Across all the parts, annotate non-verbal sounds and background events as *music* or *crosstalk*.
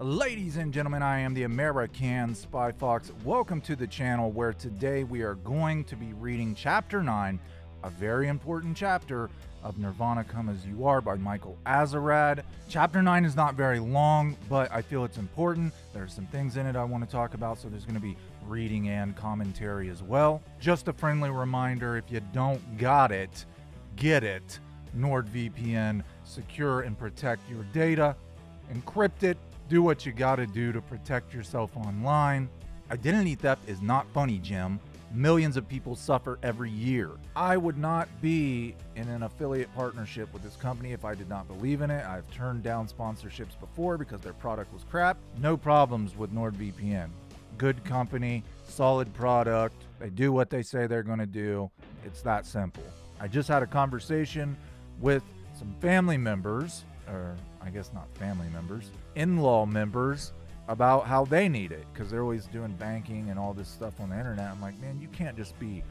Ladies and gentlemen, I am the American Spy Fox. Welcome to the channel where today we are going to be reading Chapter 9, a very important chapter of Nirvana Come As You Are by Michael Azerrad. Chapter 9 is not very long, but I feel it's important. There are some things in it I want to talk about, so there's going to be reading and commentary as well. Just a friendly reminder if you don't got it, get it. NordVPN, secure and protect your data, encrypt it, do what you gotta do to protect yourself online. Identity theft is not funny, Jim. Millions of people suffer every year. I would not be in an affiliate partnership with this company if I did not believe in it. I've turned down sponsorships before because their product was crap. No problems with NordVPN. Good company, solid product. They do what they say they're going to do. It's that simple. I just had a conversation with some family members, or I guess not family members, in law members about how they need it because they're always doing banking and all this stuff on the internet. I'm like, man, you can't just be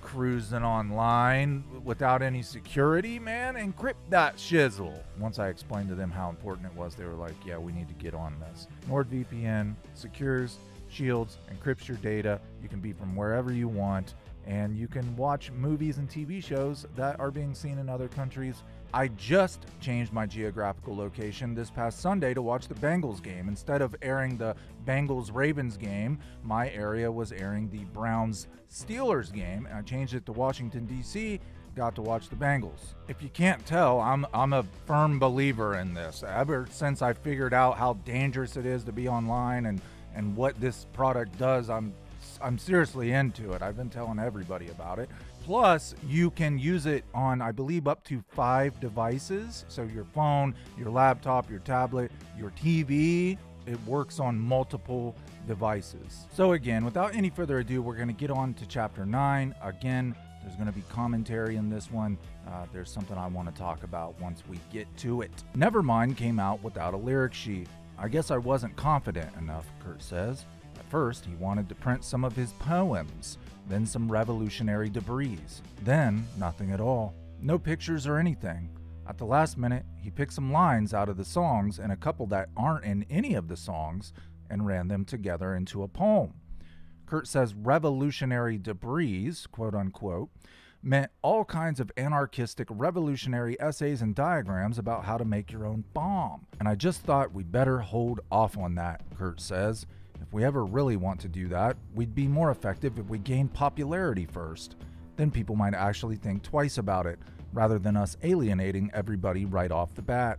cruising online without any security, man. Encrypt that shizzle. Once I explained to them how important it was, they were like, yeah, we need to get on this. NordVPN secures, shields, encrypts your data. You can be from wherever you want and you can watch movies and TV shows that are being seen in other countries. I just changed my geographical location this past Sunday to watch the Bengals game. Instead of airing the Bengals Ravens game, my area was airing the Browns Steelers game, I changed it to Washington, D.C. Got to watch the Bengals. If you can't tell, I'm, I'm a firm believer in this. Ever since I figured out how dangerous it is to be online and, and what this product does, I'm I'm seriously into it. I've been telling everybody about it. Plus, you can use it on, I believe, up to five devices. So your phone, your laptop, your tablet, your TV. It works on multiple devices. So, again, without any further ado, we're going to get on to chapter 9. Again, there's going to be commentary in this one. Uh, there's something I want to talk about once we get to it. Nevermind came out without a lyric sheet. I guess I wasn't confident enough, Kurt says. First, he wanted to print some of his poems, then some revolutionary debris, then nothing at all. No pictures or anything. At the last minute, he picked some lines out of the songs and a couple that aren't in any of the songs and ran them together into a poem. Kurt says revolutionary debris, quote unquote, meant all kinds of anarchistic revolutionary essays and diagrams about how to make your own bomb. And I just thought we'd better hold off on that, Kurt says. If we ever really want to do that, we'd be more effective if we gained popularity first. Then people might actually think twice about it, rather than us alienating everybody right off the bat.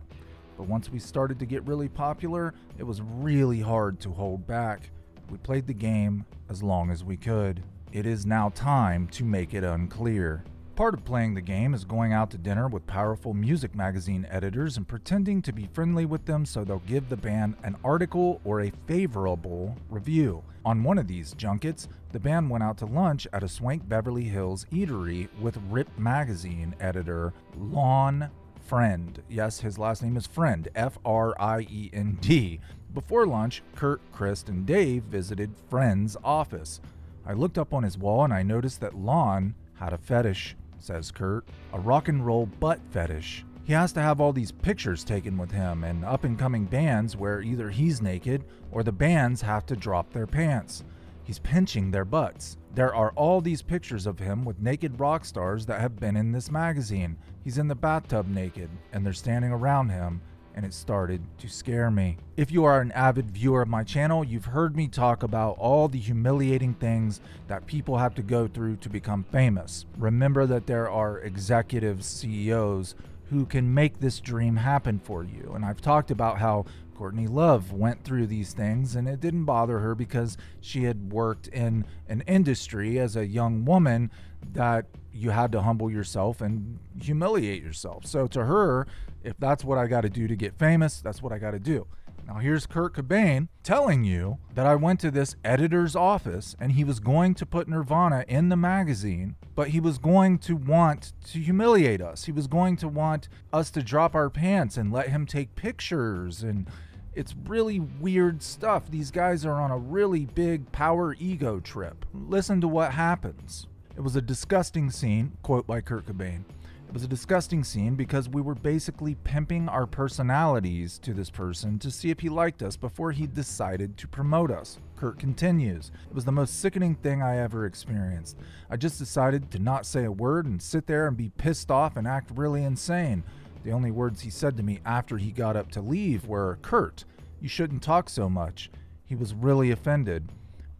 But once we started to get really popular, it was really hard to hold back. We played the game as long as we could. It is now time to make it unclear. Part of playing the game is going out to dinner with powerful music magazine editors and pretending to be friendly with them so they'll give the band an article or a favorable review. On one of these junkets, the band went out to lunch at a swank Beverly Hills eatery with Rip magazine editor Lon Friend. Yes, his last name is Friend, F R I E N D. Before lunch, Kurt, Chris, and Dave visited Friend's office. I looked up on his wall and I noticed that Lon had a fetish says Kurt, a rock and roll butt fetish. He has to have all these pictures taken with him and up and coming bands where either he's naked or the bands have to drop their pants. He's pinching their butts. There are all these pictures of him with naked rock stars that have been in this magazine. He's in the bathtub naked, and they're standing around him, and it started to scare me. If you are an avid viewer of my channel, you've heard me talk about all the humiliating things that people have to go through to become famous. Remember that there are executive CEOs who can make this dream happen for you. And I've talked about how Courtney Love went through these things and it didn't bother her because she had worked in an industry as a young woman that you had to humble yourself and humiliate yourself. So to her, if that's what I got to do to get famous, that's what I got to do. Now, here's Kurt Cobain telling you that I went to this editor's office and he was going to put Nirvana in the magazine, but he was going to want to humiliate us. He was going to want us to drop our pants and let him take pictures. And it's really weird stuff. These guys are on a really big power ego trip. Listen to what happens. It was a disgusting scene, quote by Kurt Cobain. Was a disgusting scene because we were basically pimping our personalities to this person to see if he liked us before he decided to promote us. Kurt continues. It was the most sickening thing I ever experienced. I just decided to not say a word and sit there and be pissed off and act really insane. The only words he said to me after he got up to leave were, Kurt, you shouldn't talk so much. He was really offended,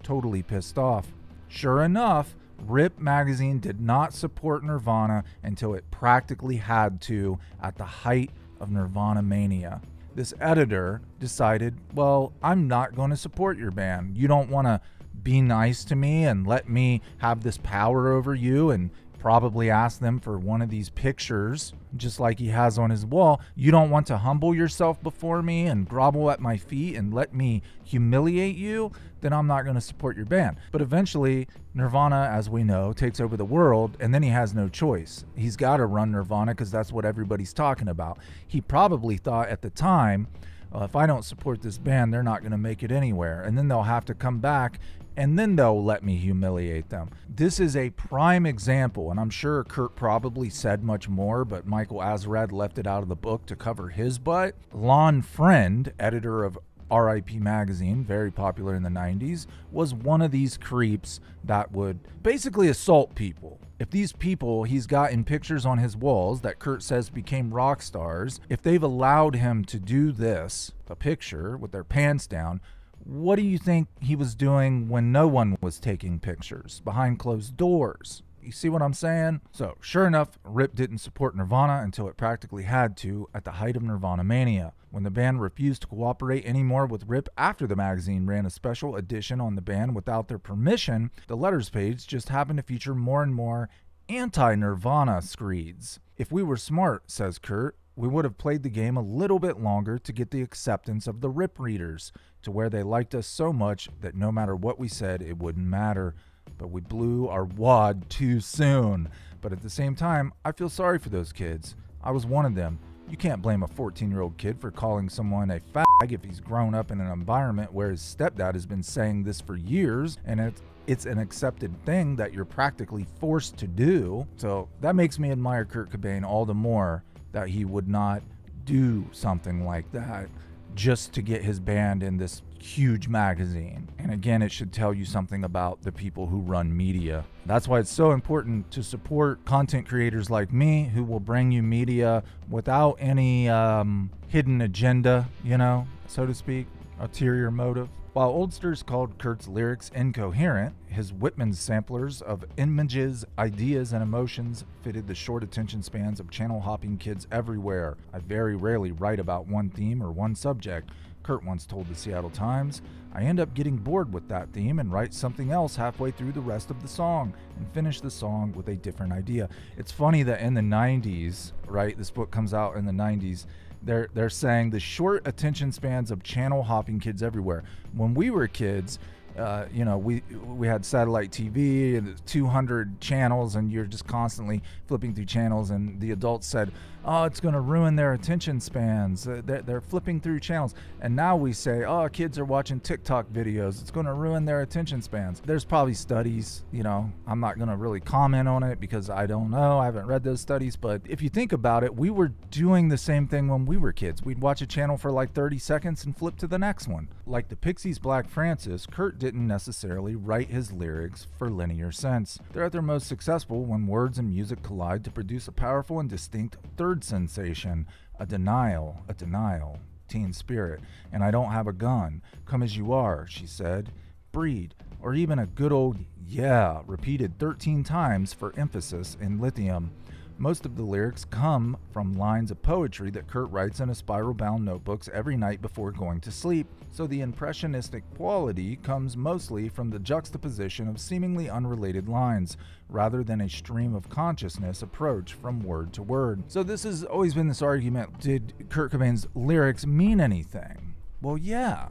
totally pissed off. Sure enough, Rip magazine did not support Nirvana until it practically had to at the height of Nirvana mania. This editor decided, well, I'm not going to support your band. You don't want to be nice to me and let me have this power over you and probably ask them for one of these pictures, just like he has on his wall. You don't want to humble yourself before me and grovel at my feet and let me humiliate you, then I'm not going to support your band. But eventually, Nirvana, as we know, takes over the world, and then he has no choice. He's got to run Nirvana because that's what everybody's talking about. He probably thought at the time, well, if I don't support this band, they're not going to make it anywhere. And then they'll have to come back and then they'll let me humiliate them. This is a prime example, and I'm sure Kurt probably said much more, but Michael Azerrad left it out of the book to cover his butt. Lon Friend, editor of RIP magazine, very popular in the 90s, was one of these creeps that would basically assault people. If these people he's got in pictures on his walls that Kurt says became rock stars, if they've allowed him to do this, a picture with their pants down, what do you think he was doing when no one was taking pictures behind closed doors? You see what I'm saying? So, sure enough, Rip didn't support Nirvana until it practically had to at the height of Nirvana mania. When the band refused to cooperate anymore with Rip after the magazine ran a special edition on the band without their permission, the letters page just happened to feature more and more anti Nirvana screeds. If we were smart, says Kurt, we would have played the game a little bit longer to get the acceptance of the Rip readers, to where they liked us so much that no matter what we said, it wouldn't matter. But we blew our wad too soon. But at the same time, I feel sorry for those kids. I was one of them. You can't blame a 14 year old kid for calling someone a fag if he's grown up in an environment where his stepdad has been saying this for years and it's it's an accepted thing that you're practically forced to do. So that makes me admire Kurt Cobain all the more that he would not do something like that just to get his band in this huge magazine. And again, it should tell you something about the people who run media. That's why it's so important to support content creators like me who will bring you media without any um, hidden agenda, you know, so to speak, ulterior motive. While Oldsters called Kurt's lyrics incoherent, his Whitman samplers of images, ideas, and emotions fitted the short attention spans of channel hopping kids everywhere. I very rarely write about one theme or one subject. Kurt once told the Seattle Times, I end up getting bored with that theme and write something else halfway through the rest of the song and finish the song with a different idea. It's funny that in the 90s, right, this book comes out in the 90s, they're they're saying the short attention spans of channel hopping kids everywhere. When we were kids, uh, you know, we we had satellite TV and 200 channels, and you're just constantly flipping through channels. And the adults said, "Oh, it's going to ruin their attention spans. They're, they're, flipping through channels." And now we say, "Oh, kids are watching TikTok videos. It's going to ruin their attention spans." There's probably studies. You know, I'm not going to really comment on it because I don't know. I haven't read those studies. But if you think about it, we were doing the same thing when we were kids. We'd watch a channel for like 30 seconds and flip to the next one. Like the Pixies' Black Francis, Kurt didn't necessarily write his lyrics for linear sense. They're at their most successful when words and music collide to produce a powerful and distinct third sensation a denial, a denial, teen spirit. And I don't have a gun. Come as you are, she said. Breed, or even a good old yeah, repeated 13 times for emphasis in lithium. Most of the lyrics come from lines of poetry that Kurt writes in a spiral bound notebooks every night before going to sleep, so the impressionistic quality comes mostly from the juxtaposition of seemingly unrelated lines, rather than a stream of consciousness approach from word to word. So this has always been this argument did Kurt Cobain's lyrics mean anything? Well, yeah.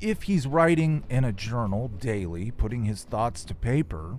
If he's writing in a journal daily, putting his thoughts to paper,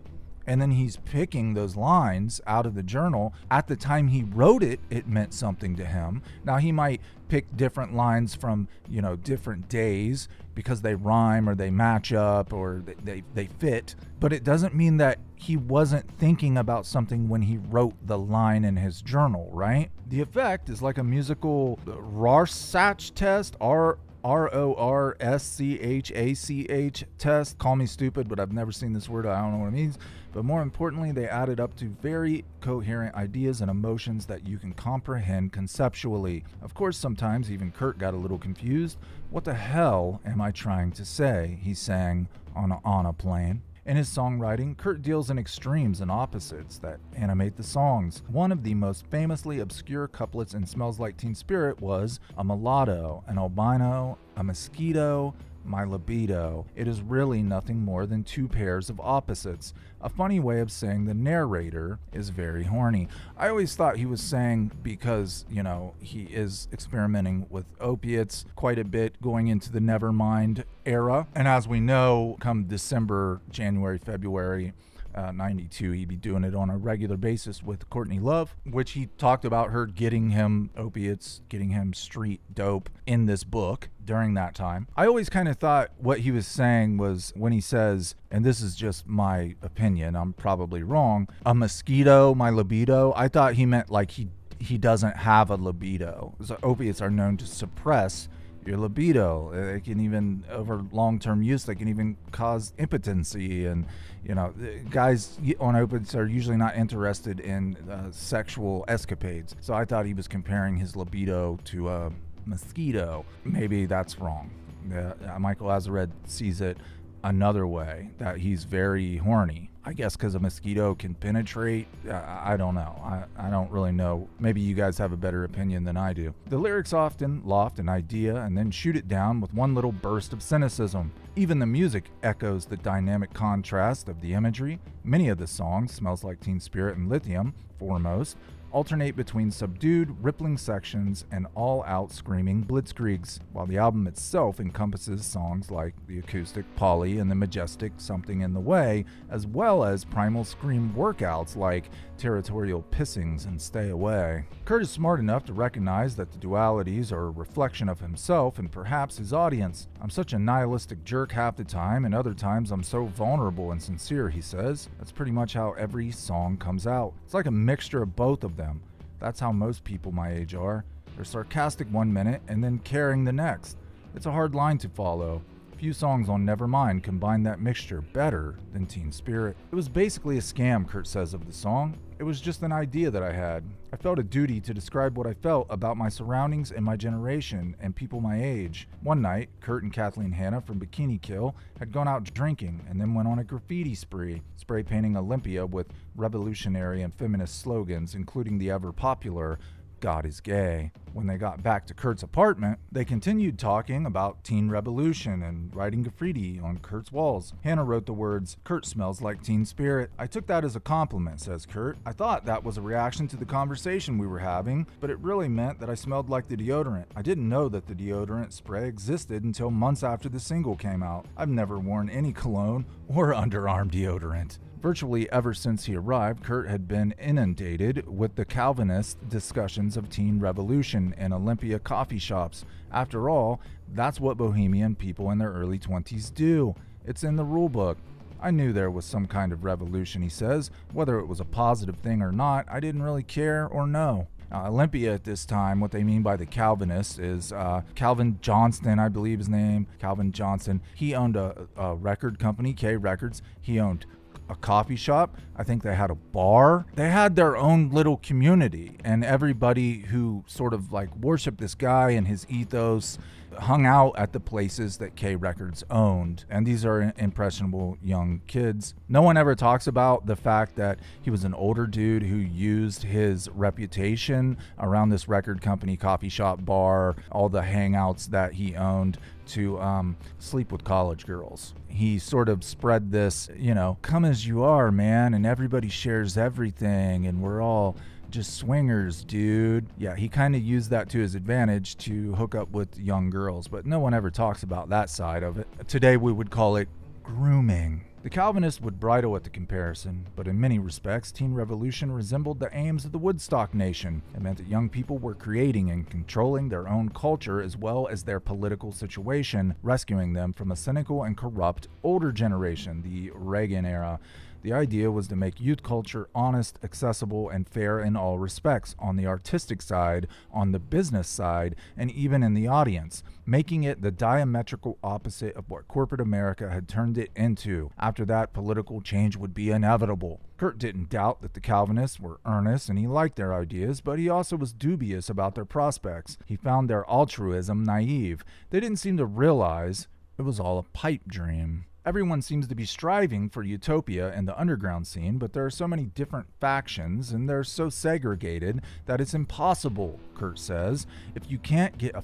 and then he's picking those lines out of the journal. At the time he wrote it, it meant something to him. Now he might pick different lines from, you know, different days because they rhyme or they match up or they, they, fit, but it doesn't mean that he wasn't thinking about something when he wrote the line in his journal, right? The effect is like a musical uh, Rorschach test, R R O R S C H A C H test. Call me stupid, but I've never seen this word. I don't know what it means. But more importantly, they added up to very coherent ideas and emotions that you can comprehend conceptually. Of course, sometimes even Kurt got a little confused. What the hell am I trying to say? He sang on a, on a plane. In his songwriting, Kurt deals in extremes and opposites that animate the songs. One of the most famously obscure couplets in Smells Like Teen Spirit was a mulatto, an albino, a mosquito, my libido. It is really nothing more than two pairs of opposites. A funny way of saying the narrator is very horny. I always thought he was saying because, you know, he is experimenting with opiates quite a bit going into the Nevermind era. And as we know, come December, January, February, uh, 92. He'd be doing it on a regular basis with Courtney Love, which he talked about her getting him opiates, getting him street dope in this book during that time. I always kind of thought what he was saying was when he says, and this is just my opinion, I'm probably wrong, a mosquito, my libido, I thought he meant like he he doesn't have a libido. So opiates are known to suppress your libido. They can even, over long term use, they can even cause impotency. And, you know, guys on opiates are usually not interested in uh, sexual escapades. So I thought he was comparing his libido to a mosquito. Maybe that's wrong. Uh, Michael Azerrad sees it another way that he's very horny. I guess because a mosquito can penetrate. I, I don't know. I, I don't really know. Maybe you guys have a better opinion than I do. The lyrics often loft an idea and then shoot it down with one little burst of cynicism. Even the music echoes the dynamic contrast of the imagery. Many of the songs, Smells Like Teen Spirit and Lithium, foremost, alternate between subdued, rippling sections and all out screaming blitzkriegs, while the album itself encompasses songs like the acoustic Polly and the majestic Something in the Way, as well as primal scream workouts like Territorial Pissings and Stay Away. Kurt is smart enough to recognize that the dualities are a reflection of himself and perhaps his audience. I'm such a nihilistic jerk half the time, and other times I'm so vulnerable and sincere, he says. That's pretty much how every song comes out. It's like a mixture of both of them them. That's how most people my age are. They're sarcastic one minute and then caring the next. It's a hard line to follow. Few songs on Nevermind combine that mixture better than Teen Spirit. It was basically a scam, Kurt says of the song. It was just an idea that I had. I felt a duty to describe what I felt about my surroundings and my generation and people my age. One night, Kurt and Kathleen Hanna from Bikini Kill had gone out drinking and then went on a graffiti spree, spray painting Olympia with revolutionary and feminist slogans, including the ever popular God is gay. When they got back to Kurt's apartment, they continued talking about teen revolution and writing graffiti on Kurt's walls. Hanna wrote the words, Kurt smells like teen spirit. I took that as a compliment, says Kurt. I thought that was a reaction to the conversation we were having, but it really meant that I smelled like the deodorant. I didn't know that the deodorant spray existed until months after the single came out. I've never worn any cologne or *laughs* underarm deodorant. Virtually ever since he arrived, Kurt had been inundated with the Calvinist discussions of teen revolution in Olympia coffee shops. After all, that's what bohemian people in their early 20s do. It's in the rulebook. I knew there was some kind of revolution, he says. Whether it was a positive thing or not, I didn't really care or know. Uh, Olympia at this time, what they mean by the Calvinists is uh, Calvin Johnston, I believe his name, Calvin Johnson. He owned a, a record company, K Records. He owned a coffee shop. I think they had a bar. They had their own little community, and everybody who sort of like worshiped this guy and his ethos hung out at the places that K Records owned. And these are impressionable young kids. No one ever talks about the fact that he was an older dude who used his reputation around this record company, coffee shop, bar, all the hangouts that he owned to um, sleep with college girls. He sort of spread this, you know, come as you are, man, and everybody shares everything, and we're all just swingers, dude. Yeah, he kind of used that to his advantage to hook up with young girls, but no one ever talks about that side of it. Today we would call it grooming. The Calvinists would bridle at the comparison, but in many respects, Teen Revolution resembled the aims of the Woodstock Nation. It meant that young people were creating and controlling their own culture as well as their political situation, rescuing them from a cynical and corrupt older generation, the Reagan era. The idea was to make youth culture honest, accessible, and fair in all respects on the artistic side, on the business side, and even in the audience, making it the diametrical opposite of what corporate America had turned it into. After that, political change would be inevitable. Kurt didn't doubt that the Calvinists were earnest and he liked their ideas, but he also was dubious about their prospects. He found their altruism naive. They didn't seem to realize it was all a pipe dream. Everyone seems to be striving for utopia in the underground scene, but there are so many different factions and they're so segregated that it's impossible, Kurt says. If you can't get a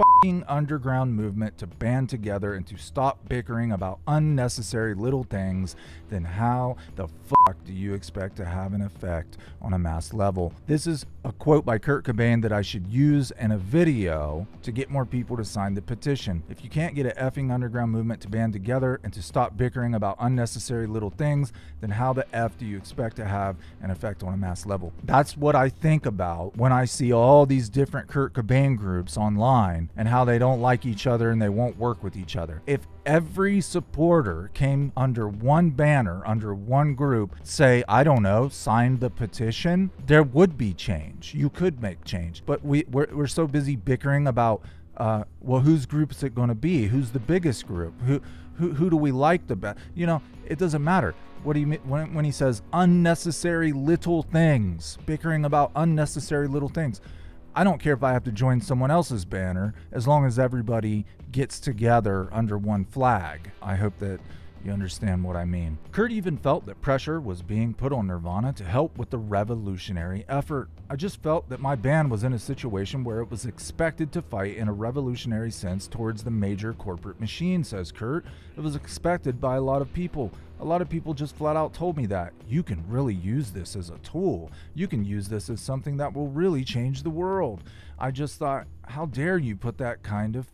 fucking underground movement to band together and to stop bickering about unnecessary little things, then how the fuck do you expect to have an effect on a mass level? This is a quote by Kurt Cobain that I should use in a video to get more people to sign the petition. If you can't get an effing underground movement to band together and to stop bickering about unnecessary little things, then how the F do you expect to have an effect on a mass level? That's what I think about when I see all these different Kurt Cobain groups online and how they don't like each other and they won't work with each other. If every supporter came under one banner, under one group, say, I don't know, signed the petition, there would be change. You could make change. But we, we're, we're so busy bickering about, uh, well, whose group is it going to be? Who's the biggest group? Who, who, who do we like the best? You know, it doesn't matter. What do you mean when, when he says unnecessary little things, bickering about unnecessary little things? I don't care if I have to join someone else's banner as long as everybody gets together under one flag. I hope that you understand what I mean. Kurt even felt that pressure was being put on Nirvana to help with the revolutionary effort. I just felt that my band was in a situation where it was expected to fight in a revolutionary sense towards the major corporate machine, says Kurt. It was expected by a lot of people. A lot of people just flat out told me that you can really use this as a tool. You can use this as something that will really change the world. I just thought, how dare you put that kind of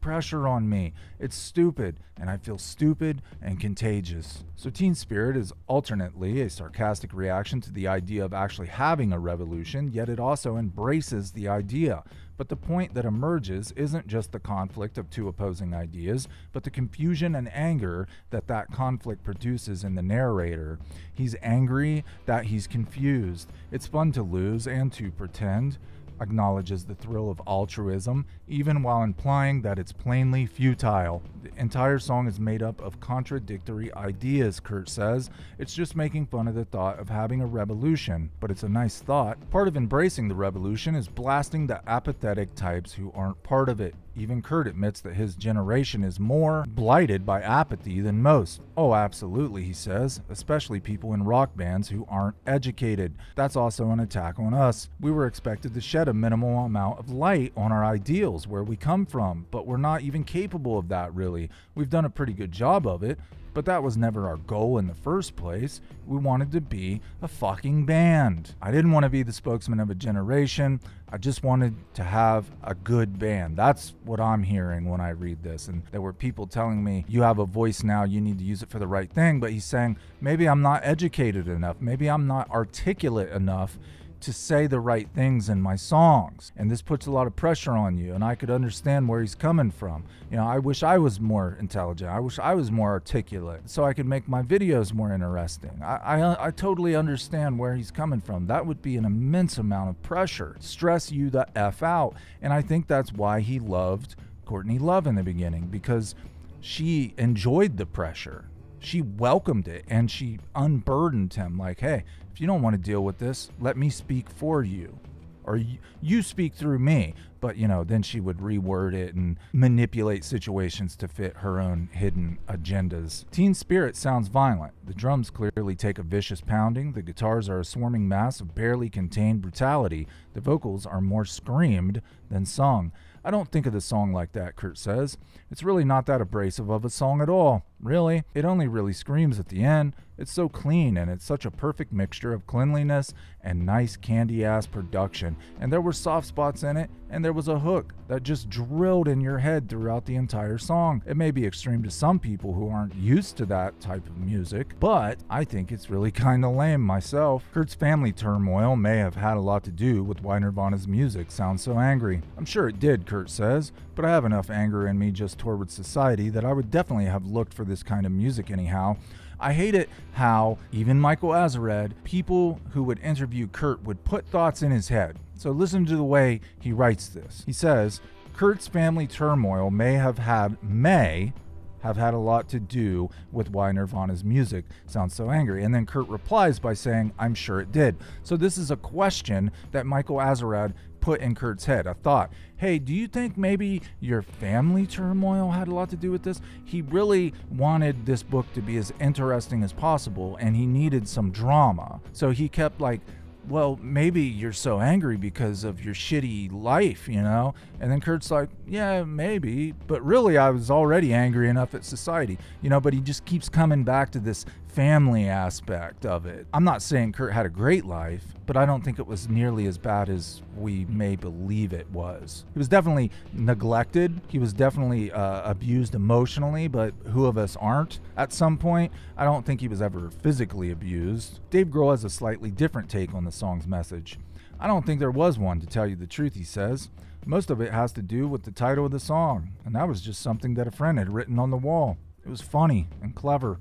pressure on me. It's stupid, and I feel stupid and contagious. So, Teen Spirit is alternately a sarcastic reaction to the idea of actually having a revolution, yet it also embraces the idea. But the point that emerges isn't just the conflict of two opposing ideas, but the confusion and anger that that conflict produces in the narrator. He's angry that he's confused. It's fun to lose and to pretend acknowledges the thrill of altruism, even while implying that it's plainly futile. The entire song is made up of contradictory ideas, Kurt says. It's just making fun of the thought of having a revolution, but it's a nice thought. Part of embracing the revolution is blasting the apathetic types who aren't part of it. Even Kurt admits that his generation is more blighted by apathy than most. Oh, absolutely, he says, especially people in rock bands who aren't educated. That's also an attack on us. We were expected to shed a minimal amount of light on our ideals, where we come from, but we're not even capable of that, really. We've done a pretty good job of it, but that was never our goal in the first place. We wanted to be a fucking band. I didn't want to be the spokesman of a generation. I just wanted to have a good band. That's what I'm hearing when I read this. And there were people telling me, you have a voice now, you need to use it for the right thing. But he's saying, maybe I'm not educated enough. Maybe I'm not articulate enough to say the right things in my songs. And this puts a lot of pressure on you. And I could understand where he's coming from. You know, I wish I was more intelligent. I wish I was more articulate so I could make my videos more interesting. I, I, uh, I totally understand where he's coming from. That would be an immense amount of pressure, stress you the F out. And I think that's why he loved Courtney Love in the beginning because she enjoyed the pressure she welcomed it and she unburdened him like hey if you don't want to deal with this let me speak for you. Or you, you speak through me. But you know then she would reword it and manipulate situations to fit her own hidden agendas. Teen spirit sounds violent. The drums clearly take a vicious pounding. The guitars are a swarming mass of barely contained brutality. The vocals are more screamed than sung. I don't think of the song like that, Kurt says. It's really not that abrasive of a song at all. Really, it only really screams at the end. It's so clean and it's such a perfect mixture of cleanliness and nice candy ass production. And there were soft spots in it, and there was a hook that just drilled in your head throughout the entire song. It may be extreme to some people who aren't used to that type of music, but I think it's really *laughs* kind of lame myself. Kurt's family turmoil may have had a lot to do with why Nirvana's music sounds so angry. I'm sure it did, Kurt says, but I have enough anger in me just toward society that I would definitely have looked for this kind of music anyhow. I hate it how even Michael Azerrad, people who would interview Kurt would put thoughts in his head. So listen to the way he writes this. He says, Kurt's family turmoil may have had may have had a lot to do with why Nirvana's music sounds so angry. And then Kurt replies by saying, I'm sure it did. So this is a question that Michael Azerrad put in Kurt's head, a thought. Hey, do you think maybe your family turmoil had a lot to do with this? He really wanted this book to be as interesting as possible and he needed some drama. So he kept like well, maybe you're so angry because of your shitty life, you know? And then Kurt's like, yeah, maybe. But really, I was already angry enough at society, you know? But he just keeps coming back to this family aspect of it. I'm not saying Kurt had a great life, but I don't think it was nearly as bad as we may believe it was. He was definitely neglected. He was definitely uh, abused emotionally, but who of us aren't at some point? I don't think he was ever physically abused. Dave Grohl has a slightly different take on the song's message. I don't think there was one, to tell you the truth, he says. Most of it has to do with the title of the song, and that was just something that a friend had written on the wall. It was funny and clever.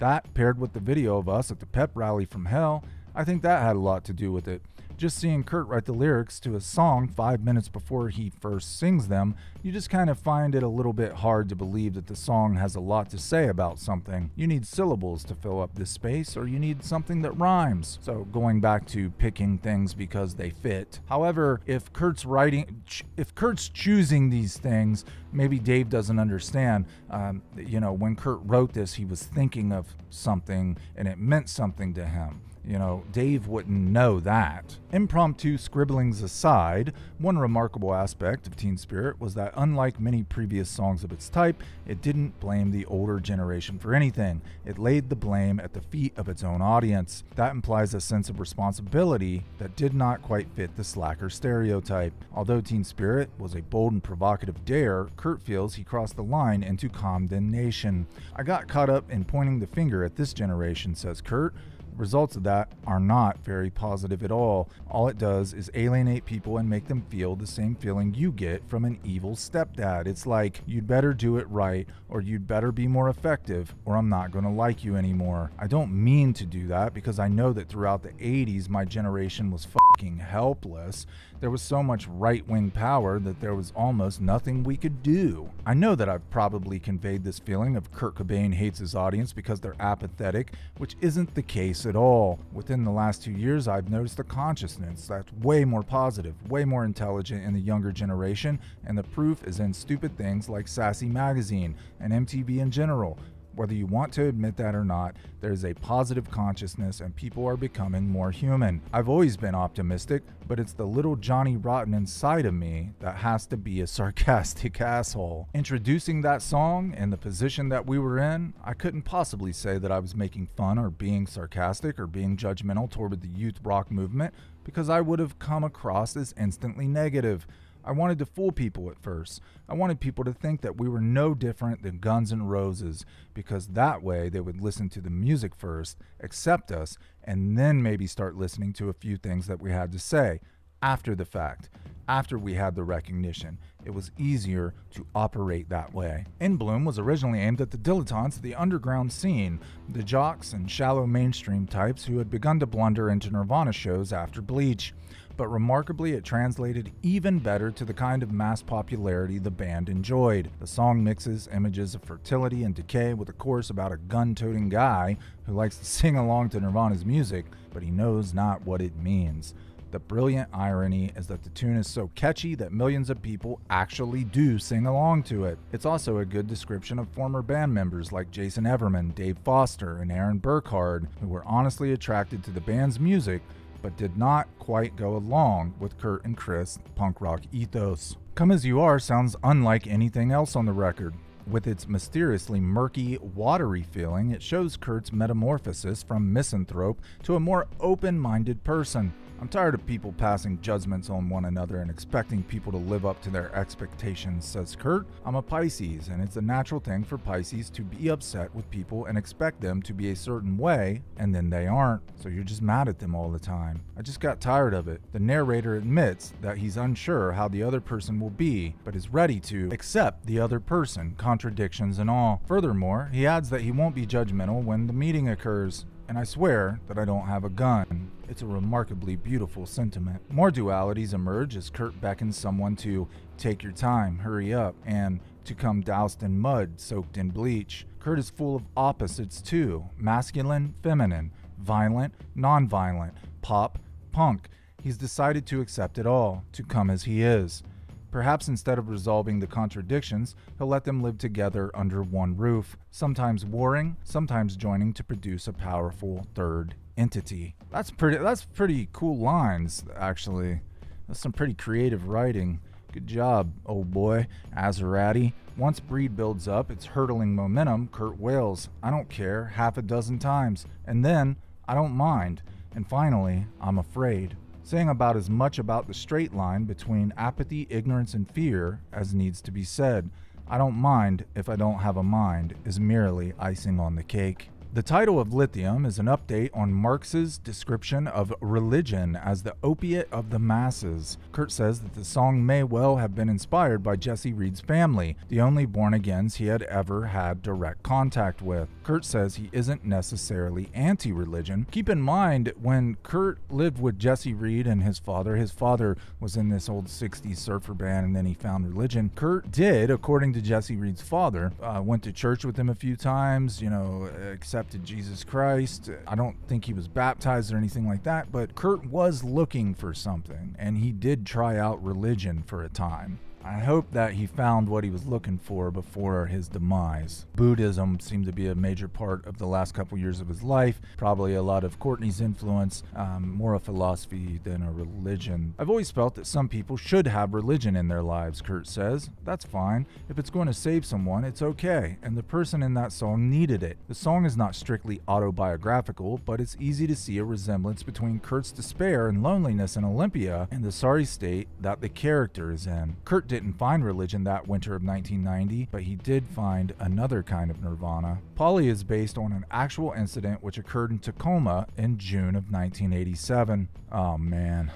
That, paired with the video of us at the pep rally from hell, I think that had a lot to do with it. Just seeing Kurt write the lyrics to a song five minutes before he first sings them, you just kind of find it a little bit hard to believe that the song has a lot to say about something. You need syllables to fill up this space, or you need something that rhymes. So going back to picking things because they fit. However, if Kurt's writing, if Kurt's choosing these things, maybe Dave doesn't understand. Um, you know, when Kurt wrote this, he was thinking of something and it meant something to him. You know, Dave wouldn't know that. Impromptu scribblings aside, one remarkable aspect of Teen Spirit was that, unlike many previous songs of its type, it didn't blame the older generation for anything. It laid the blame at the feet of its own audience. That implies a sense of responsibility that did not quite fit the slacker stereotype. Although Teen Spirit was a bold and provocative dare, Kurt feels he crossed the line into condemnation. I got caught up in pointing the finger at this generation, says Kurt. Results of that are not very positive at all. All it does is alienate people and make them feel the same feeling you get from an evil stepdad. It's like, you'd better do it right, or you'd better be more effective, or I'm not going to like you anymore. I don't mean to do that because I know that throughout the 80s, my generation was fucking helpless. There was so much right wing power that there was almost nothing we could do. I know that I've probably conveyed this feeling of Kurt Cobain hates his audience because they're apathetic, which isn't the case at all. Within the last two years, I've noticed a consciousness that's way more positive, way more intelligent in the younger generation, and the proof is in stupid things like Sassy Magazine and MTV in general. Whether you want to admit that or not, there's a positive consciousness and people are becoming more human. I've always been optimistic, but it's the little Johnny Rotten inside of me that has to be a *laughs* sarcastic asshole. Introducing that song and the position that we were in, I couldn't possibly say that I was making fun or being sarcastic or being judgmental toward the youth rock movement because I would have come across as instantly negative. I wanted to fool people at first. I wanted people to think that we were no different than Guns N' Roses because that way they would listen to the music first, accept us, and then maybe start listening to a few things that we had to say after the fact, after we had the recognition. It was easier to operate that way. In Bloom was originally aimed at the dilettantes the underground scene, the jocks and shallow mainstream types who had begun to blunder into Nirvana shows after Bleach but remarkably, it translated even better to the kind of mass popularity the band enjoyed. The song mixes images of fertility and decay with a chorus about a gun toting guy who likes to *laughs* sing along to Nirvana's music, but he knows not what it means. The brilliant irony is that the tune is so catchy that millions of people actually do sing along to it. It's also a good description of former band members like Jason Everman, Dave Foster, and Aaron Burckhard, who were honestly attracted to the band's music but did not quite go along with Kurt and Chris' punk rock ethos. Come As You Are sounds unlike anything else on the record. With its mysteriously murky, watery feeling, it shows Kurt's metamorphosis from misanthrope to a more open minded person. I'm tired of people passing judgments on one another and expecting people to live up to their expectations, says Kurt. I'm a Pisces, and it's a natural thing for Pisces to be upset with people and expect them to be a certain way, and then they aren't. So you're just mad at them all the time. I just got tired of it. The narrator admits that he's unsure how the other person will be, but is ready to accept the other person, contradictions and all. Furthermore, he adds that he won't be judgmental when the meeting occurs and I swear that I don't have a gun. It's a remarkably beautiful sentiment. More dualities emerge as Kurt beckons someone to take your time, hurry up, and to come doused in mud, soaked in bleach. Kurt is full of opposites too masculine, feminine, violent, non-violent, pop, punk. He's decided to accept it all, to come as he is. Perhaps instead of resolving the contradictions, he'll let them live together under one roof, sometimes warring, sometimes joining to produce a powerful third entity. That's pretty that's pretty cool lines actually. That's some pretty creative writing. Good job, old boy. Azerati. Once Breed builds up its hurtling momentum, Kurt wails, I don't care, half a dozen times. And then, I don't mind. And finally, I'm afraid saying about as much about the straight line between apathy, ignorance, and fear as needs to be said. I don't mind if I don't have a mind is merely icing on the cake. The title of Lithium is an update on Marx's description of religion as the opiate of the masses. Kurt says that the song may well have been inspired by Jesse Reed's family, the only born agains he had ever had direct contact with. Kurt says he isn't necessarily anti religion. Keep in mind, when Kurt lived with Jesse Reed and his father, his father was in this old 60s surfer band and then he found religion. Kurt did, according to Jesse Reed's father, uh, went to church with him a few times, you know, except accepted Jesus Christ. I don't think he was baptized or anything like that, but Kurt was looking for something, and he did try out religion for a time. I hope that he found what he was looking for before his demise. Buddhism seemed to be a major part of the last couple years of his life. Probably a lot of Courtney's influence, um, more a philosophy than a religion. I've always felt that some people should have religion in their lives, Kurt says. That's fine. If it's going to save someone, it's okay. And the person in that song needed it. The song is not strictly autobiographical, but it's easy to see a resemblance between Kurt's despair and loneliness in Olympia and the sorry state that the character is in. Kurt didn't find religion that winter of 1990, but he did find another kind of nirvana. Polly is based on an actual incident which occurred in Tacoma in June of 1987. Oh man.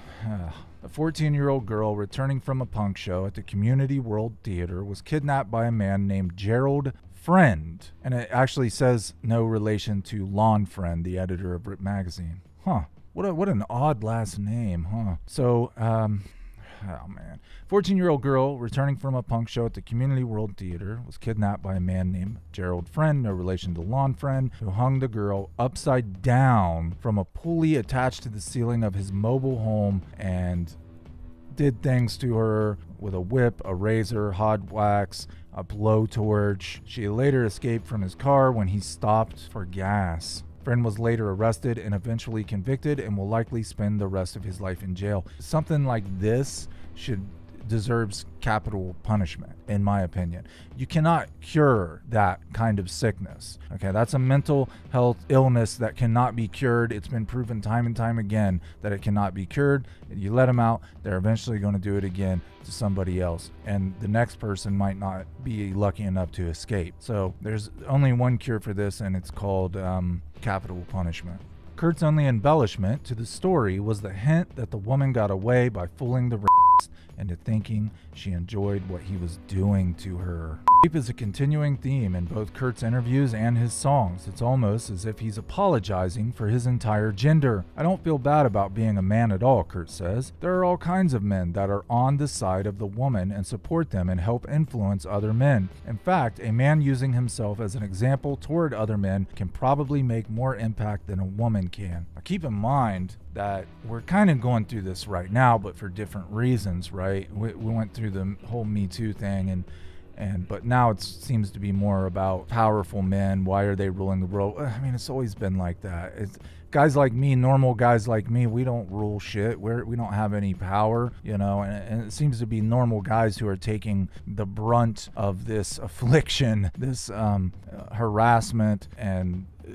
A 14 year old girl returning from a punk show at the Community World Theater was kidnapped by a man named Gerald Friend. And it actually says no relation to Lon Friend, the editor of Rip Magazine. Huh. What, a, what an odd last name, huh? So, um, oh man. 14 year old girl returning from a punk show at the Community World Theater was kidnapped by a man named Gerald Friend, no relation to Lon Friend, who hung the girl upside down from a pulley attached to the ceiling of his mobile home and did things to her with a whip, a razor, hot wax, a blowtorch. She later escaped from his car when he stopped for gas. Friend was later arrested and eventually convicted and will likely spend the rest of his life in jail. Something like this should deserves capital punishment, in my opinion. You cannot cure that kind of sickness. Okay, that's a mental health illness that cannot be cured. It's been proven time and time again that it cannot be cured. You let them out, they're eventually going to do it again to somebody else, and the next person might not be lucky enough to escape. So there's only one cure for this, and it's called um, capital punishment. Kurt's only embellishment to the story was the hint that the woman got away by fooling the into thinking she enjoyed what he was doing to her. Rape is a continuing theme in both Kurt's interviews and his songs. It's almost as if he's apologizing for his entire gender. I don't feel bad about being a man at all, Kurt says. There are all kinds of men that are on the side of the woman and support them and help influence other men. In fact, a man using himself as an example toward other men can probably make more impact than a woman can. Now, keep in mind that we're kind of going through this right now, but for different reasons, right? We, we went through the whole Me Too thing and and but now it seems to be more about powerful men. Why are they ruling the world? I mean, it's always been like that. It's, guys like me, normal guys like me, we don't rule shit. We're, we don't have any power, you know, and, and, it seems to be normal guys who are taking the brunt of this *laughs* affliction, this um, harassment and uh,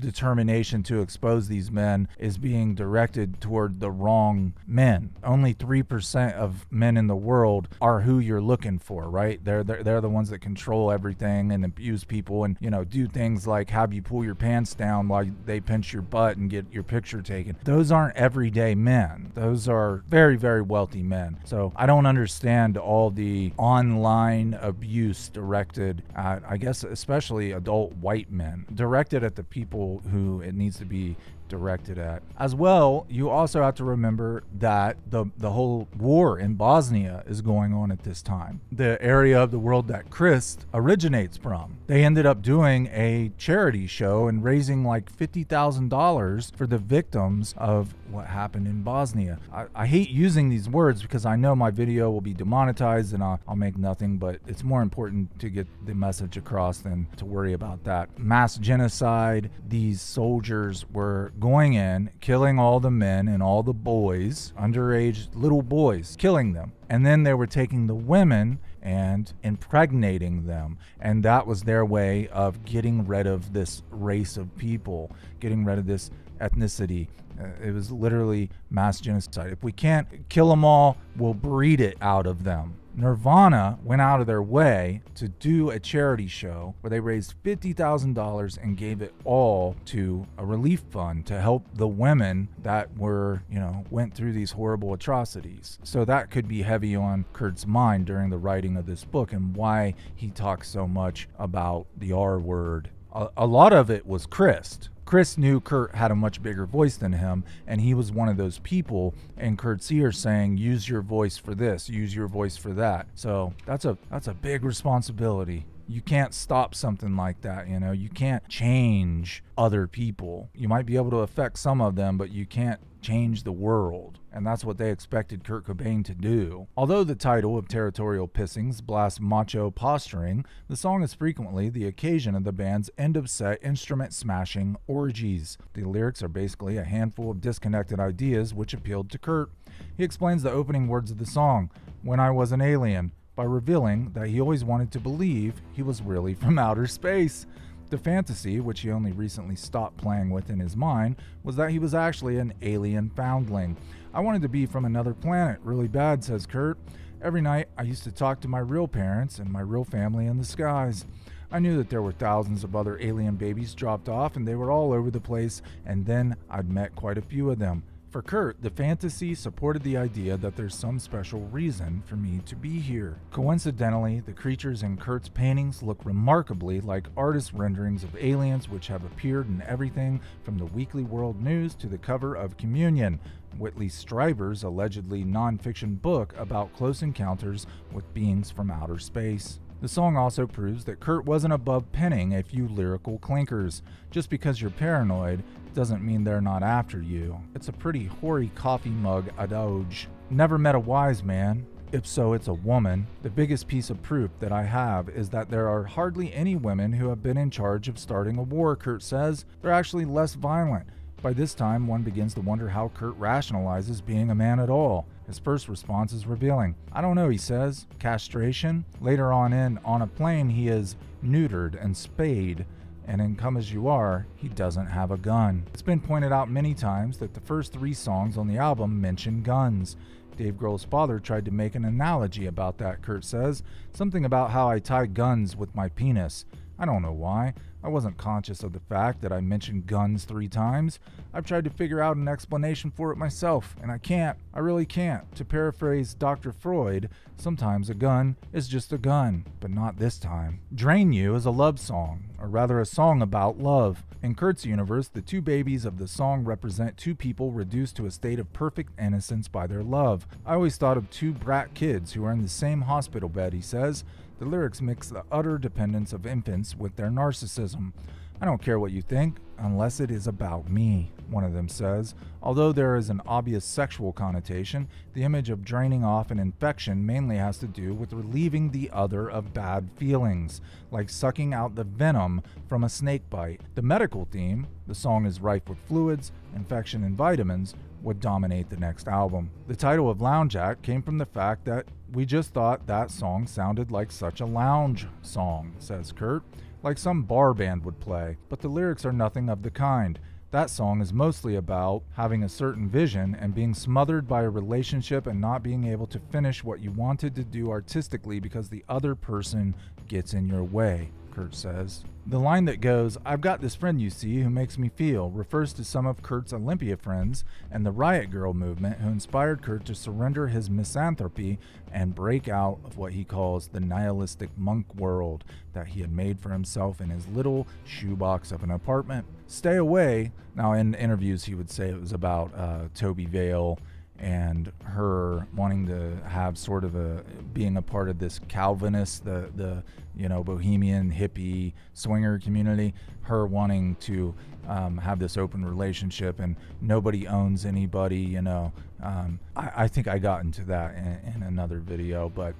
determination to expose these men is being directed toward the wrong men. Only 3% of men in the world are who you're looking for, right? They're, they're they're the ones that control everything and abuse people and, you know, do things like have you pull your pants down while they pinch your butt and get your picture taken. Those aren't everyday men. Those are very very wealthy men. So, I don't understand all the online abuse directed at I guess especially adult white men, directed at the people who it needs to be directed at. As well, you also have to remember that the the whole war in Bosnia is going on at this time. The area of the world that Krist originates from. They ended up doing a charity show and raising like $50,000 for the victims of what happened in Bosnia. I, I, hate using these words because I know my video will be demonetized and I'll, I'll make nothing, but it's more important to get the message across than to worry about that. Mass genocide, these soldiers were going in, killing all the men and all the boys, underage little boys, killing them. And then they were taking the women and impregnating them. And that was their way of getting rid of this race of people, getting rid of this ethnicity. Uh, it was literally mass genocide. If we can't kill them all, we'll breed it out of them. Nirvana went out of their way to do a charity show where they raised $50,000 and gave it all to a relief fund to help the women that were, you know, went through these horrible atrocities. So that could be heavy on Kurt's mind during the writing of this book and why he talks so much about the R word. A, a lot of it was Krist Krist knew Kurt had a much bigger voice than him, and he was one of those people. And Kurt's here saying, "Use your voice for this. Use your voice for that." So that's a that's a big responsibility. You can't stop something like that, you know. You can't change other people. You might be able to affect some of them, but you can't change the world, and that's what they expected Kurt Cobain to do. Although the title of Territorial Pissings blasts macho posturing, the song is frequently the occasion of the band's end of set instrument smashing orgies. The lyrics are basically a handful of disconnected ideas which appealed to Kurt. He explains the opening words of the song, When I Was an Alien, by revealing that he always wanted to believe he was really from outer space. The fantasy, which he only recently stopped playing with in his mind, was that he was actually an alien foundling. I wanted to be from another planet really bad, says Kurt. Every night I used to talk to my real parents and my real family in the skies. I knew that there were thousands of other alien babies dropped off and they were all over the place, and then I'd met quite a few of them. For Kurt, the fantasy supported the idea that there's some special reason for me to be here. Coincidentally, the creatures in Kurt's paintings look remarkably like artist renderings of aliens which have appeared in everything from the Weekly World News to the cover of Communion, Whitley Strieber's allegedly nonfiction book about close encounters with beings from outer space. The song also proves that Kurt wasn't above penning a few lyrical clinkers. Just because you're paranoid doesn't mean they're not after you. It's a pretty hoary coffee mug adage. Never met a wise man. If so, it's a woman. The biggest piece of proof that I have is that there are hardly any women who have been in charge of starting a war, Kurt says. They're actually less violent. By this time, one begins to wonder how Kurt rationalizes being a man at all. His first response is revealing. I don't know, he says. Castration? Later on in On a Plane, he is neutered and spayed. And in Come As You Are, he doesn't have a gun. It's been pointed out many times that the first three songs on the album mention guns. Dave Grohl's father tried to make an analogy about that, Kurt says. Something about how I tie guns with my penis. I don't know why. I wasn't conscious of the fact that I mentioned guns three times. I've tried to figure out an explanation for it myself, and I can't. I really can't. To paraphrase Dr. Freud, sometimes a gun is just a gun, but not this time. Drain You is a love song, or rather a song about love. In Kurt's universe, the two babies of the song represent two people reduced to a state of perfect innocence by their love. I always thought of two brat kids who are in the same hospital bed, he says. The lyrics mix the utter dependence of infants with their narcissism. I don't care what you think, unless it is about me, one of them says. Although there is an obvious sexual connotation, the image of draining off an infection mainly has to do with relieving the other of bad feelings, like sucking out the venom from a snake bite. The medical theme, the song is rife with fluids, infection, and vitamins, would dominate the next album. The title of Lounge Act came from the fact that we just thought that song sounded like such a lounge song, says Kurt like some bar band would play, but the lyrics are nothing of the kind. That song is mostly about having a certain vision and being smothered by a relationship and not being able to finish what you wanted to do artistically because the other person gets in your way, Kurt says. The line that goes, I've got this friend you see who makes me feel, refers to some of Kurt's Olympia friends and the Riot Grrrl movement who inspired Kurt to surrender his misanthropy and break out of what he calls the nihilistic monk world that he had made for himself in his little shoebox of an apartment. Stay away. Now, in interviews, he would say it was about uh, Tobi Vail and her wanting to have sort of a being a part of this Calvinist, the the you know bohemian hippie swinger community. Her wanting to um, have this open relationship and nobody owns anybody. You know, um, I, I, think I got into that in, in another video, but.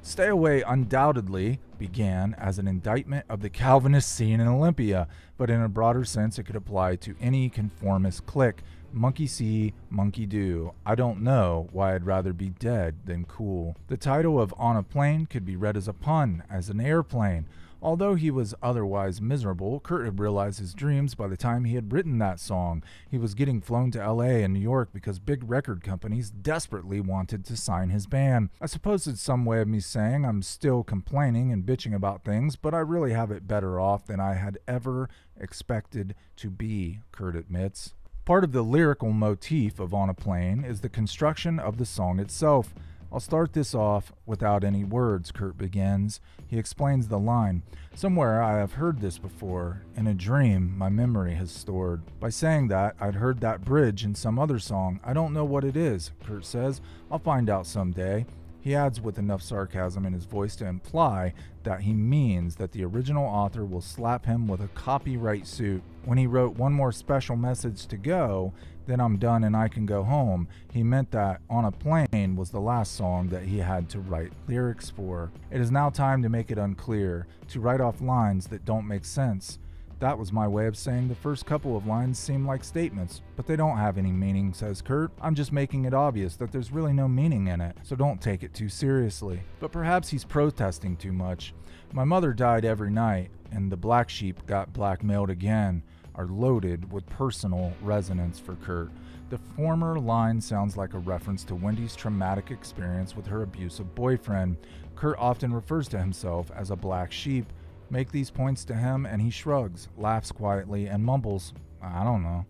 Stay Away undoubtedly began as an indictment of the Calvinist scene in Olympia, but in a broader sense, it could apply to any conformist clique Monkey see, monkey do. I don't know why I'd rather be dead than cool. The title of On a Plane could be read as a pun, as an airplane. Although he was otherwise miserable, Kurt had realized his dreams by the time he had written that song. He was getting flown to LA and New York because big record companies desperately wanted to sign his band. I suppose it's some way of me saying I'm still complaining and bitching about things, but I really have it better off than I had ever expected to be, Kurt admits. Part of the lyrical motif of On a Plane is the construction of the song itself. I'll start this off without any words, Kurt begins. He explains the line. Somewhere I have heard this before. In a dream, my memory has stored. By saying that, I'd heard that bridge in some other song. I don't know what it is, Kurt says. I'll find out someday. He adds with enough sarcasm in his voice to imply that he means that the original author will slap him with a copyright suit. When he wrote one more special message to go, then I'm done and I can go home, he meant that On a Plane was the last song that he had to write lyrics for. It is now time to make it unclear, to write off lines that don't make sense. That was my way of saying the first couple of lines seem like statements, but they don't have any meaning, says Kurt. I'm just making it obvious that there's really no meaning in it, so don't take it too seriously. But perhaps he's protesting too much. My mother died every night, and the black sheep got blackmailed again, are loaded with personal resonance for Kurt. The former line sounds like a reference to Wendy's traumatic experience with her abusive boyfriend. Kurt often refers to himself as a black sheep, Make these points to him, and he shrugs, laughs quietly, and mumbles, I don't know.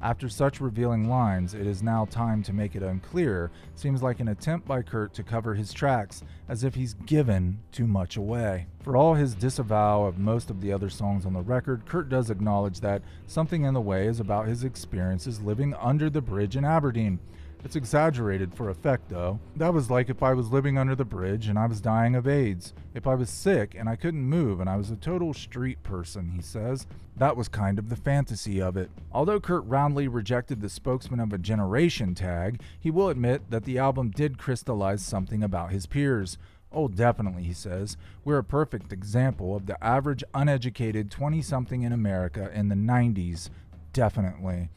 After such revealing lines, it is now time to make it unclear. Seems like an attempt by Kurt to cover his tracks, as if he's given too much away. For all his disavow of most of the other songs on the record, Kurt does acknowledge that Something in the Way is about his experiences living under the bridge in Aberdeen. It's exaggerated for effect, though. That was like if I was living under the bridge and I was dying of AIDS. If I was sick and I couldn't move and I was a total street person, he says. That was kind of the fantasy of it. Although Kurt roundly rejected the spokesman of a generation tag, he will admit that the album did crystallize something about his peers. Oh, definitely, he says. We're a perfect example of the average uneducated 20 something in America in the 90s. Definitely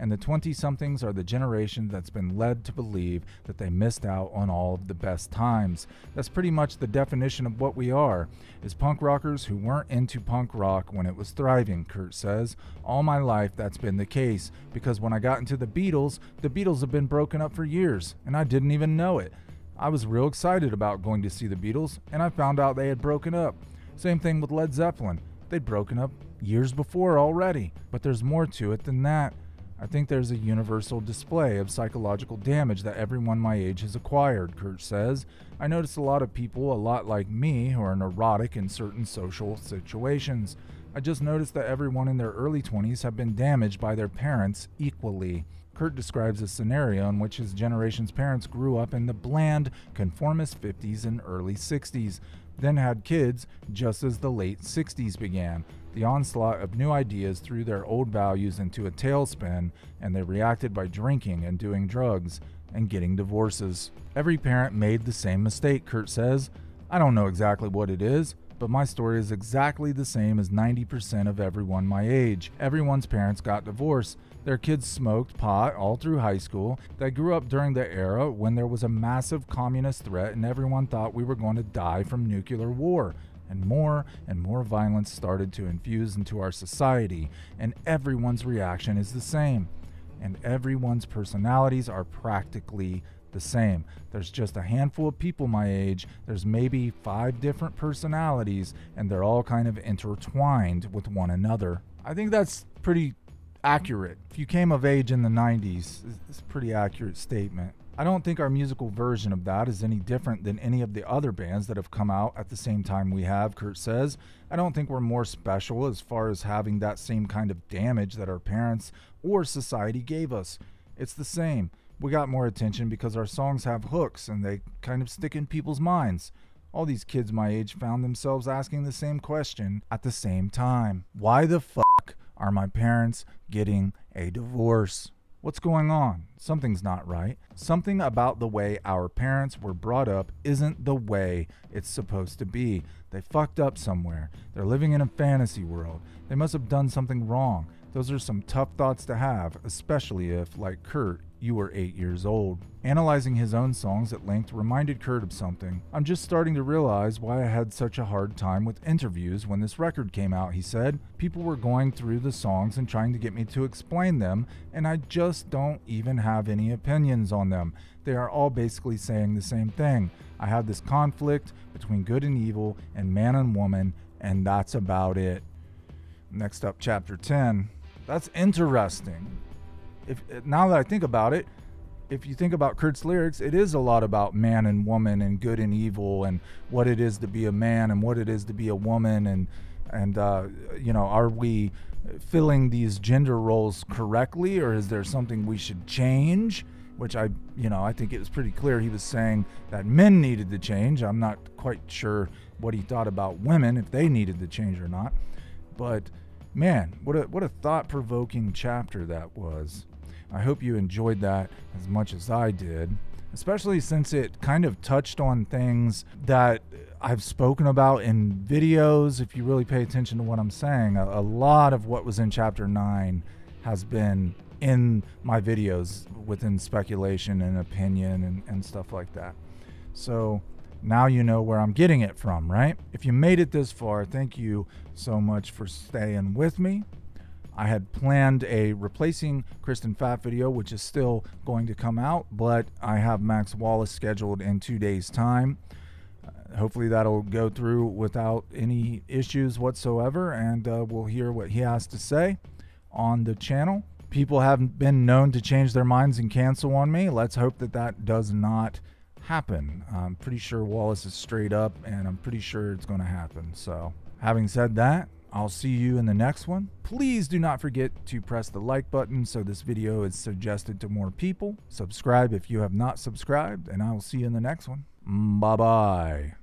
and the 20 somethings are the generation that's been led to believe that they missed out on all of the best times. That's pretty much the definition of what we are, is punk rockers who weren't into punk rock when it was thriving, Kurt says. All my life that's been the case, because when I got into the Beatles, the Beatles have been broken up for years, and I didn't even know it. I was real excited about going to see the Beatles, and I found out they had broken up. Same thing with Led Zeppelin. They'd broken up years before already, but there's more to it than that. I think there's a universal display of psychological damage that everyone my age has acquired, Kurt says. I notice a lot of people, a lot like me, who are neurotic in certain social situations. I just noticed that everyone in their early 20s have been damaged by their parents equally. Kurt describes a scenario in which his generation's parents grew up in the bland, conformist 50s and early 60s. then had kids just as the late 60s began. The onslaught of new ideas threw their old values into a tailspin, and they reacted by drinking and doing drugs and getting divorces. Every parent made the same mistake, Kurt says. I don't know exactly what it is, but my story is exactly the same as 90% of everyone my age. Everyone's parents got divorced. Their kids smoked pot all through high school. They grew up during the era when there was a massive communist threat and everyone thought we were going to die from nuclear war. And more and more violence started to infuse into our society, and everyone's reaction is the same. And everyone's personalities are practically the same. There's just a handful of people my age. There's maybe five different personalities, and they're all kind of intertwined with one another. I think that's pretty accurate. If you came of age in the 90s, it's a pretty accurate statement. I don't think our musical version of that is any different than any of the other bands that have come out at the same time we have, Kurt says. I don't think we're more special as far as having that same kind of damage that our parents or society gave us. It's the same. We got more attention because our songs have hooks and they kind of stick in people's minds. All these kids my age found themselves asking the same question at the same time Why the fuck are my parents getting a divorce? What's going on? Something's not right. Something about the way our parents were brought up isn't the way it's supposed to be. They fucked up somewhere. They're living in a fantasy world. They must have done something wrong. Those are some tough thoughts to have, especially if, like Kurt, you were eight years old. Analyzing his own songs at length reminded Kurt of something. I'm just starting to realize why I had such a hard time with interviews when this record came out, he said. People were going through the songs and trying to get me to explain them, and I just don't even have any opinions on them. They are all basically saying the same thing. I have this conflict between good and evil and man and woman, and that's about it. Next up, chapter 10. That's interesting if now that I think about it, if you think about Kurt's lyrics, it is a lot about man and woman and good and evil and what it is to be a man and what it is to be a woman and and uh, you know, are we filling these gender roles correctly or is there something we should change? Which I, you know, I think it was pretty clear he was saying that men needed to change. I'm not quite sure what he thought about women if they needed to change or not, but man, what a what a thought-provoking chapter that was. I hope you enjoyed that as much as I did, especially since it kind of touched on things that I've spoken about in videos. If you really pay attention to what I'm saying, a, a lot of what was in chapter 9 has been in my videos within speculation and opinion and, and stuff like that. So now you know where I'm getting it from, right? If you made it this far, thank you so much for staying with me. I had planned a replacing Kristen Pfaff video, which is still going to come out, but I have Max Wallace scheduled in two days' time. Uh, hopefully, that'll go through without any issues whatsoever, and uh, we'll hear what he has to say on the channel. People have been known to change their minds and cancel on me. Let's hope that that does not happen. I'm pretty sure Wallace is straight up, and I'm pretty sure it's going to happen. So, having said that, I'll see you in the next one. Please do not forget to press the like button so this video is suggested to more people. Subscribe if you have not subscribed, and I will see you in the next one. Bye bye.